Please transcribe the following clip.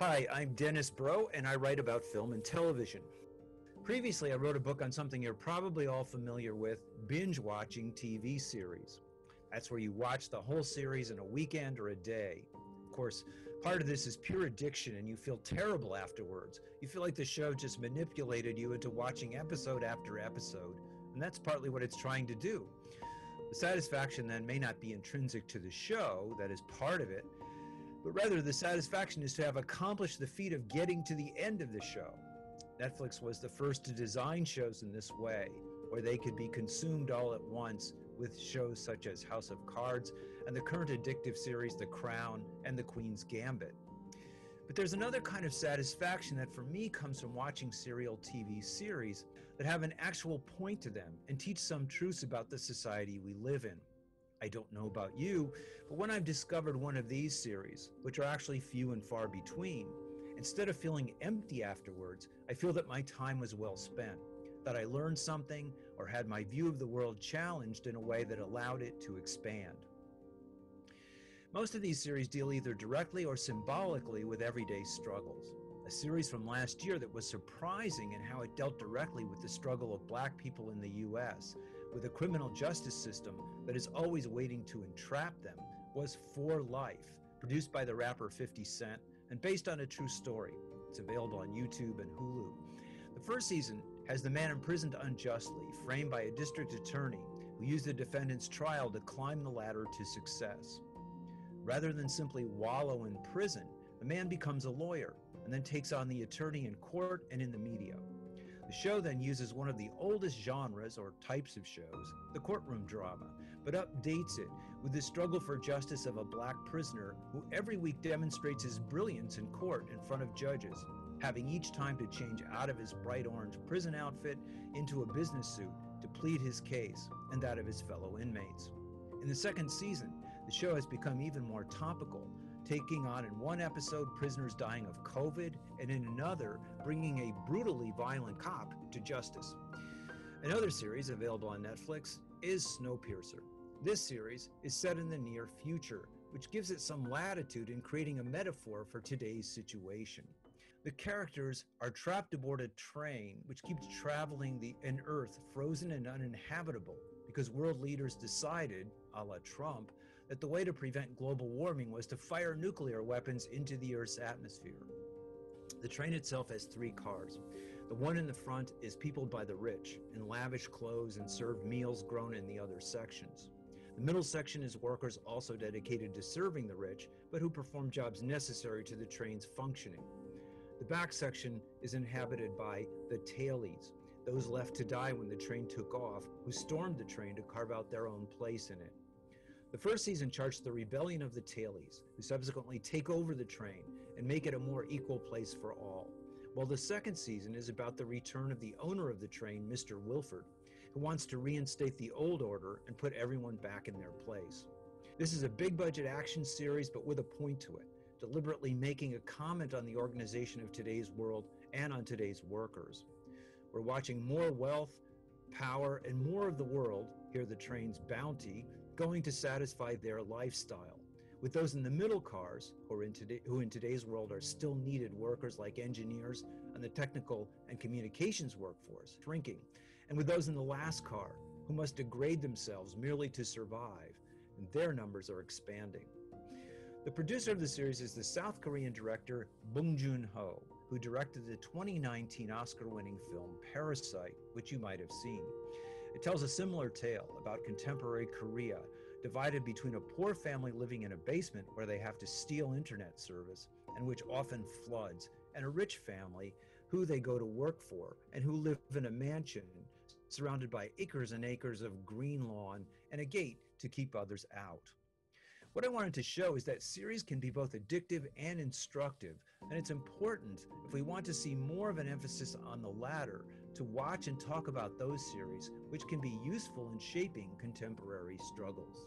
Hi, I'm Dennis Broe, and I write about film and television. Previously, I wrote a book on something you're probably all familiar with binge watching TV series. That's where you watch the whole series in a weekend or a day. Of course, part of this is pure addiction, and you feel terrible afterwards. You feel like the show just manipulated you into watching episode after episode, and that's partly what it's trying to do. The satisfaction then may not be intrinsic to the show, that is part of it, but rather the satisfaction is to have accomplished the feat of getting to the end of the show. Netflix was the first to design shows in this way, where they could be consumed all at once with shows such as House of Cards and the current addictive series The Crown and The Queen's Gambit. But there's another kind of satisfaction that for me comes from watching serial TV series that have an actual point to them and teach some truths about the society we live in. I don't know about you, but when I've discovered one of these series, which are actually few and far between, instead of feeling empty afterwards, I feel that my time was well spent, that I learned something or had my view of the world challenged in a way that allowed it to expand. Most of these series deal either directly or symbolically with everyday struggles. A series from last year that was surprising in how it dealt directly with the struggle of black people in the U.S with a criminal justice system that is always waiting to entrap them was For Life, produced by the rapper 50 Cent and based on a true story. It's available on YouTube and Hulu. The first season has the man imprisoned unjustly, framed by a district attorney who used the defendant's trial to climb the ladder to success. Rather than simply wallow in prison, the man becomes a lawyer and then takes on the attorney in court and in the media. The show then uses one of the oldest genres or types of shows, the courtroom drama, but updates it with the struggle for justice of a black prisoner who every week demonstrates his brilliance in court in front of judges, having each time to change out of his bright orange prison outfit into a business suit to plead his case and that of his fellow inmates. In the second season, the show has become even more topical taking on in one episode prisoners dying of COVID, and in another, bringing a brutally violent cop to justice. Another series available on Netflix is Snowpiercer. This series is set in the near future, which gives it some latitude in creating a metaphor for today's situation. The characters are trapped aboard a train which keeps traveling the, an Earth frozen and uninhabitable because world leaders decided, a la Trump, that the way to prevent global warming was to fire nuclear weapons into the Earth's atmosphere. The train itself has three cars. The one in the front is peopled by the rich in lavish clothes and served meals grown in the other sections. The middle section is workers also dedicated to serving the rich, but who perform jobs necessary to the train's functioning. The back section is inhabited by the tailies, those left to die when the train took off, who stormed the train to carve out their own place in it. The first season charts the rebellion of the tailies, who subsequently take over the train and make it a more equal place for all. While the second season is about the return of the owner of the train, Mr. Wilford, who wants to reinstate the old order and put everyone back in their place. This is a big budget action series, but with a point to it deliberately making a comment on the organization of today's world and on today's workers. We're watching more wealth, power, and more of the world, here the train's bounty, going to satisfy their lifestyle. With those in the middle cars, who, in today, who in today's world are still needed workers like engineers and the technical and communications workforce, shrinking. And with those in the last car, who must degrade themselves merely to survive, and their numbers are expanding. The producer of the series is the South Korean director Bong Joon Ho, who directed the 2019 Oscar winning film Parasite, which you might have seen. It tells a similar tale about contemporary Korea, divided between a poor family living in a basement where they have to steal internet service and which often floods, and a rich family who they go to work for and who live in a mansion surrounded by acres and acres of green lawn and a gate to keep others out. What I wanted to show is that series can be both addictive and instructive, and it's important if we want to see more of an emphasis on the latter to watch and talk about those series, which can be useful in shaping contemporary struggles.